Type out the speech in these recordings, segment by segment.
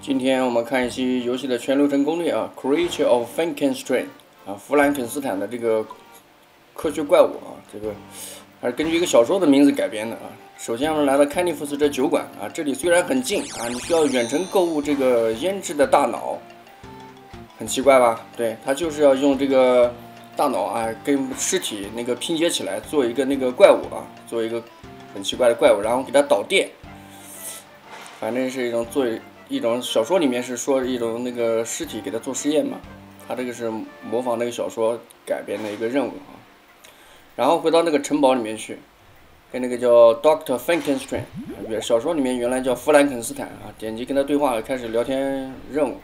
今天我们看一期游戏的全流程攻略啊，《Creature of Frankenstein》啊，弗兰肯斯坦的这个科学怪物啊，这个还是根据一个小说的名字改编的啊。首先我们来到开尼福斯这酒馆啊，这里虽然很近啊，你需要远程购物这个腌制的大脑，很奇怪吧？对，他就是要用这个大脑啊，跟尸体那个拼接起来，做一个那个怪物啊，做一个很奇怪的怪物，然后给它导电，反正是一种做。一种小说里面是说一种那个尸体给他做实验嘛，他这个是模仿那个小说改编的一个任务啊。然后回到那个城堡里面去，跟那个叫 Doctor Frankenstein，原小说里面原来叫弗兰肯斯坦啊，点击跟他对话，开始聊天任务。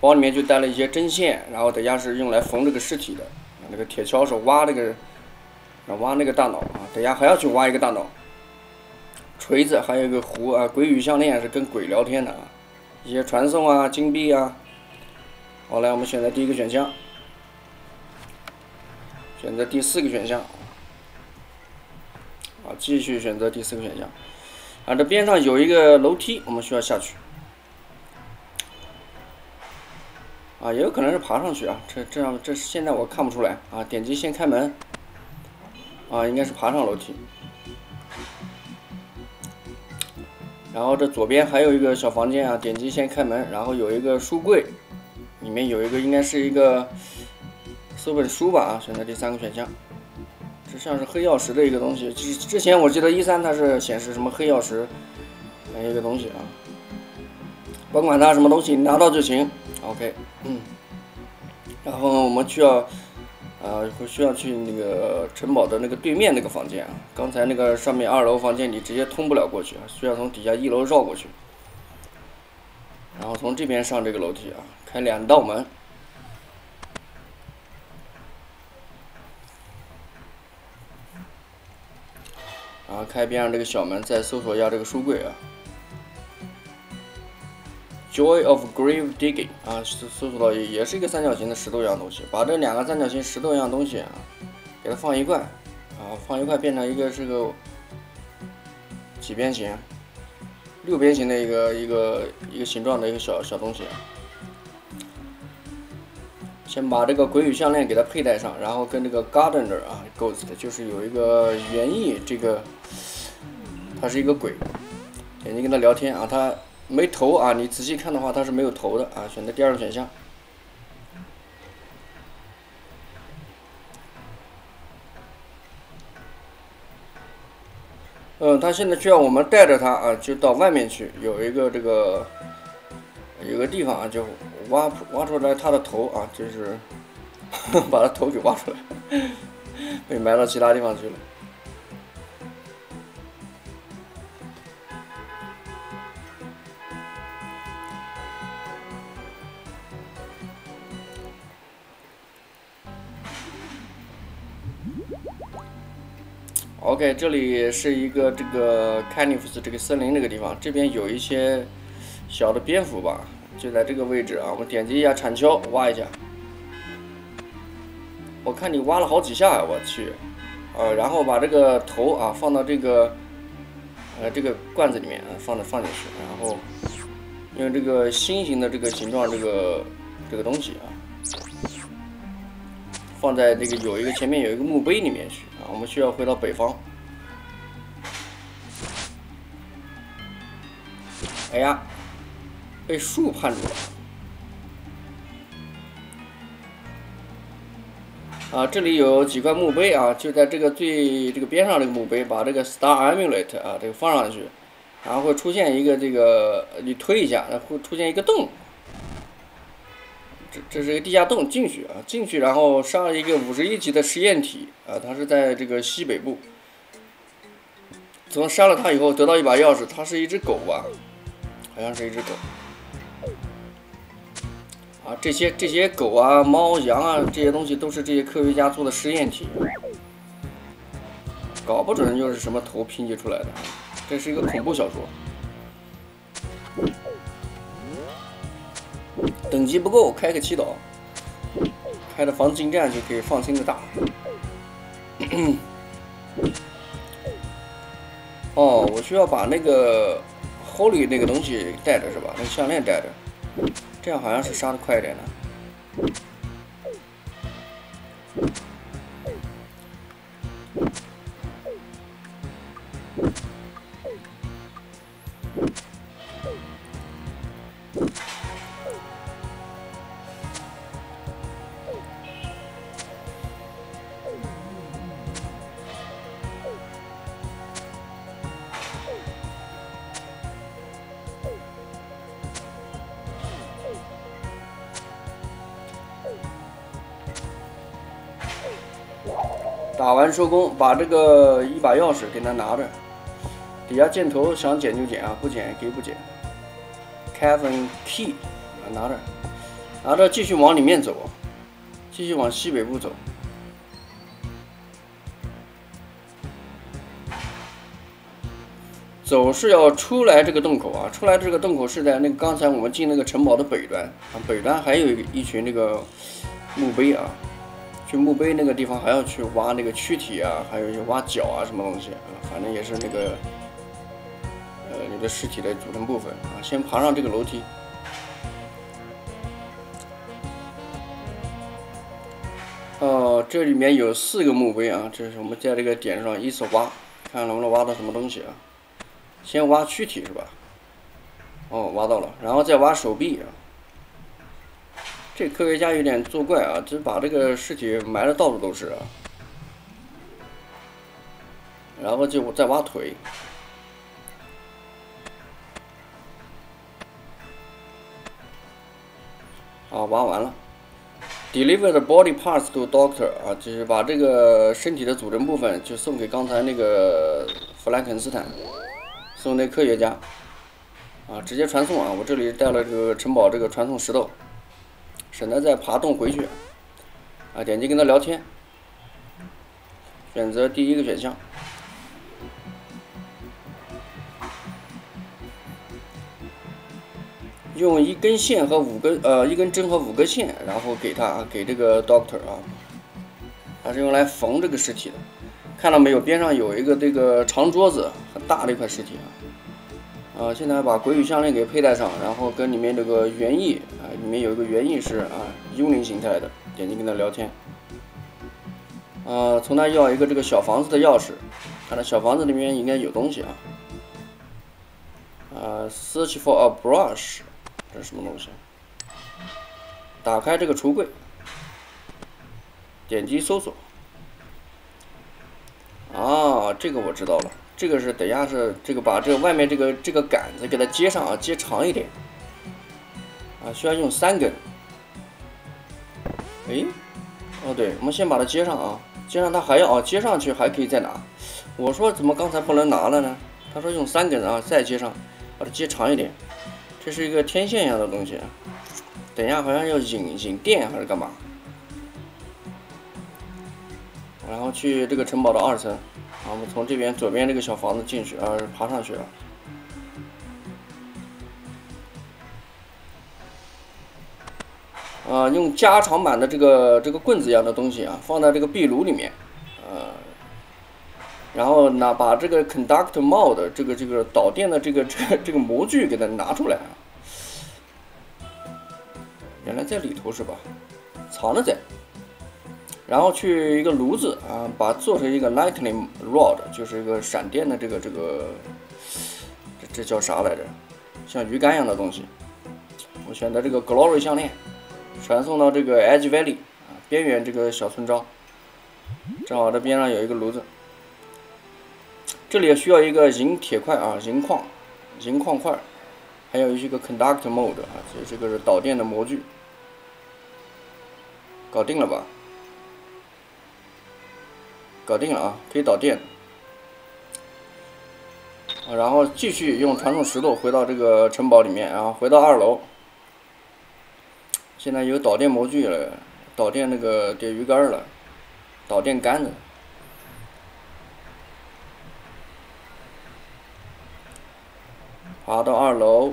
包里面就带了一些针线，然后等下是用来缝这个尸体的，那个铁锹是挖那个，挖那个大脑啊，等下还要去挖一个大脑。锤子，还有一个壶啊，鬼语项链是跟鬼聊天的啊，一些传送啊，金币啊。好，来我们选择第一个选项，选择第四个选项，啊，继续选择第四个选项。啊，这边上有一个楼梯，我们需要下去。啊，也有可能是爬上去啊，这这样这现在我看不出来啊，点击先开门。啊，应该是爬上楼梯。然后这左边还有一个小房间啊，点击先开门，然后有一个书柜，里面有一个应该是一个四本书吧啊，选择第三个选项，这像是黑曜石的一个东西，之之前我记得一三它是显示什么黑曜石，还有一个东西啊，甭管它什么东西，拿到就行，OK，嗯，然后我们需要。啊，会需要去那个城堡的那个对面那个房间啊。刚才那个上面二楼房间你直接通不了过去啊，需要从底下一楼绕过去，然后从这边上这个楼梯啊，开两道门，然后开边上这个小门，再搜索一下这个书柜啊。Joy of grave digging 啊，搜索到也也是一个三角形的石头一样东西，把这两个三角形石头一样东西啊，给它放一块，啊，放一块变成一个这个几边形，六边形的一个一个一个形状的一个小小东西。先把这个鬼语项链给它佩戴上，然后跟这个 gardener 啊，ghost 就是有一个园艺，这个它是一个鬼，点击跟他聊天啊，他。没头啊！你仔细看的话，它是没有头的啊。选择第二个选项。嗯，他现在需要我们带着他啊，就到外面去，有一个这个，有个地方啊，就挖挖出来他的头啊，就是 把他头给挖出来，被埋到其他地方去了。OK，这里是一个这个凯尼夫斯这个森林这个地方，这边有一些小的蝙蝠吧，就在这个位置啊。我们点击一下铲锹，挖一下。我看你挖了好几下呀，我去，呃，然后把这个头啊放到这个呃这个罐子里面，放着放进去，然后用这个心形的这个形状这个这个东西啊，放在这个有一个前面有一个墓碑里面去啊。我们需要回到北方。哎呀，被树绊住了。啊，这里有几块墓碑啊，就在这个最这个边上这个墓碑，把这个 Star Amulet 啊这个放上去，然后会出现一个这个，你推一下，会出现一个洞。这是一个地下洞，进去啊，进去，然后杀了一个五十一级的实验体啊，它是在这个西北部。从杀了它以后，得到一把钥匙，它是一只狗吧，好像是一只狗。啊，这些这些狗啊、猫、羊啊，这些东西都是这些科学家做的实验体，搞不准又是什么头拼接出来的。这是一个恐怖小说。等级不够，开个祈祷，开了防进站就可以放心的打。哦，我需要把那个 Holy 那个东西带着是吧？那个项链带着，这样好像是杀的快一点的。打完收工，把这个一把钥匙给他拿着，底下箭头想捡就捡啊，不捡可以不捡。Kevin Key，拿着，拿着继续往里面走，继续往西北部走。走是要出来这个洞口啊，出来这个洞口是在那个刚才我们进那个城堡的北端啊，北端还有一群那个墓碑啊。去墓碑那个地方还要去挖那个躯体啊，还有一些挖脚啊，什么东西啊，反正也是那个，呃，你的尸体的组成部分啊。先爬上这个楼梯，哦，这里面有四个墓碑啊，这是我们在这个点上依次挖，看能不能挖到什么东西啊。先挖躯体是吧？哦，挖到了，然后再挖手臂啊。这科学家有点作怪啊，就把这个尸体埋的到处都是啊，然后就再挖腿，啊，挖完了，deliver the body parts to doctor 啊，就是把这个身体的组成部分就送给刚才那个弗兰肯斯坦，送那科学家，啊，直接传送啊，我这里带了这个城堡这个传送石头。省得再爬洞回去，啊，点击跟他聊天，选择第一个选项，用一根线和五根呃一根针和五根线，然后给他给这个 doctor 啊，他是用来缝这个尸体的，看到没有？边上有一个这个长桌子，很大的一块尸体啊。啊，现在把鬼语项链给佩戴上，然后跟里面这个园艺啊，里面有一个园艺师啊，幽灵形态的，点击跟他聊天。啊，从他要一个这个小房子的钥匙，看来小房子里面应该有东西啊。啊，search for a brush，这是什么东西？打开这个橱柜，点击搜索。啊，这个我知道了。这个是等一下是这个把这个外面这个这个杆子给它接上啊，接长一点啊，需要用三根。哎，哦对，我们先把它接上啊，接上它还要啊，接上去还可以再拿。我说怎么刚才不能拿了呢？他说用三根啊，再接上，把它接长一点。这是一个天线一样的东西，等一下好像要引引电还是干嘛？然后去这个城堡的二层。好，我们从这边左边这个小房子进去，呃，爬上去了。啊，用加长版的这个这个棍子一样的东西啊，放在这个壁炉里面，呃，然后拿把这个 conduct mode 这个这个导电的这个这个这个模具给它拿出来啊。原来在里头是吧？藏着在。然后去一个炉子啊，把做成一个 lightning rod，就是一个闪电的这个这个，这这叫啥来着？像鱼竿一样的东西。我选择这个 glory 项链，传送到这个 edge valley 啊边缘这个小村庄。正好这边上有一个炉子，这里也需要一个银铁块啊，银矿，银矿块，还有一个 conduct mode 啊，所以这个是导电的模具。搞定了吧？搞定了啊，可以导电。然后继续用传送石头回到这个城堡里面，然后回到二楼。现在有导电模具了，导电那个电鱼竿了，导电杆子。爬到二楼，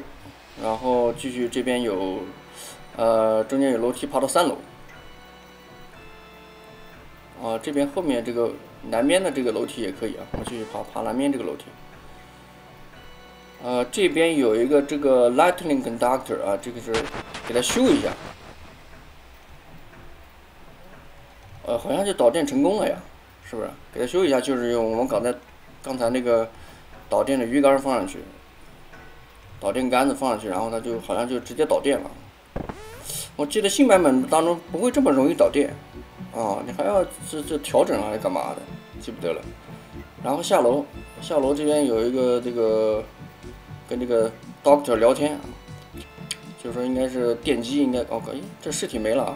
然后继续这边有，呃，中间有楼梯爬到三楼。啊，这边后面这个南边的这个楼梯也可以啊，我们继续爬爬南边这个楼梯。呃，这边有一个这个 Lightning Conductor 啊，这个是给它修一下。呃，好像就导电成功了呀，是不是？给它修一下，就是用我们刚才刚才那个导电的鱼竿放上去，导电杆子放上去，然后它就好像就直接导电了。我记得新版本当中不会这么容易导电啊，你还要这这调整还是干嘛的？记不得了。然后下楼，下楼这边有一个这个。跟这个 doctor 聊天，就说应该是电机，应该哦，可以，这尸体没了啊。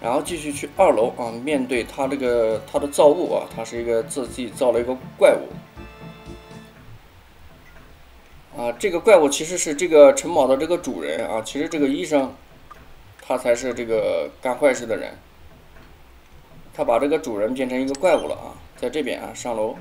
然后继续去二楼啊，面对他这个他的造物啊，他是一个自己造了一个怪物啊，这个怪物其实是这个城堡的这个主人啊，其实这个医生。他才是这个干坏事的人，他把这个主人变成一个怪物了啊！在这边啊，上楼。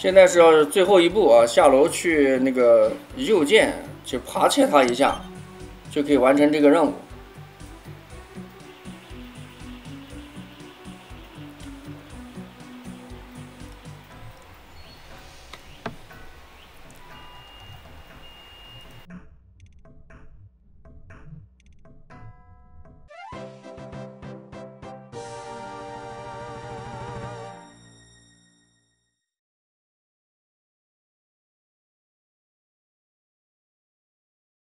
现在是要最后一步啊，下楼去那个右键去扒切它一下，就可以完成这个任务。